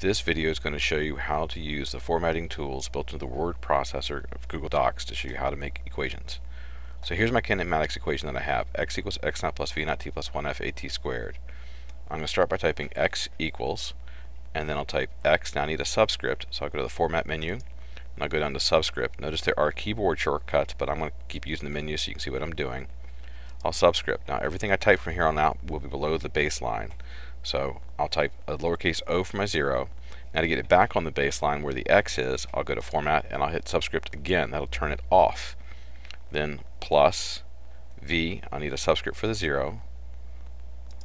This video is going to show you how to use the formatting tools built into the word processor of Google Docs to show you how to make equations. So here's my kinematics equation that I have. x equals x naught plus v naught t plus 1f at squared. I'm going to start by typing x equals, and then I'll type x. Now I need a subscript, so I'll go to the format menu, and I'll go down to subscript. Notice there are keyboard shortcuts, but I'm going to keep using the menu so you can see what I'm doing. I'll subscript. Now everything I type from here on out will be below the baseline. So I'll type a lowercase o for my zero. Now to get it back on the baseline where the x is, I'll go to format and I'll hit subscript again. That'll turn it off. Then plus v, I need a subscript for the zero.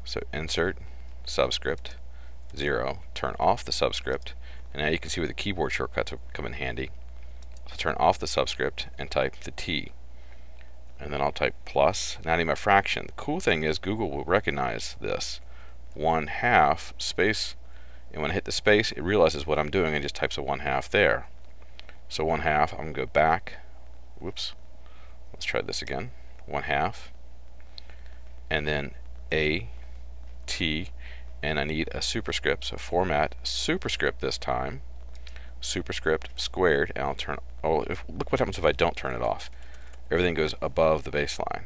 So insert subscript zero, turn off the subscript, and now you can see where the keyboard shortcuts come in handy. So turn off the subscript and type the T. And then I'll type plus. Now I need my fraction. The cool thing is Google will recognize this. 1 half space and when I hit the space it realizes what I'm doing and just types a 1 half there. So 1 half, I'm going to go back, whoops, let's try this again, 1 half, and then A, T, and I need a superscript, so format superscript this time, superscript squared, and I'll turn, oh, if, look what happens if I don't turn it off. Everything goes above the baseline.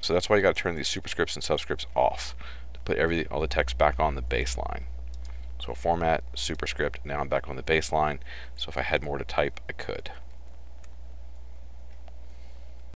So that's why you got to turn these superscripts and subscripts off put every all the text back on the baseline. So format, superscript, now I'm back on the baseline. So if I had more to type, I could.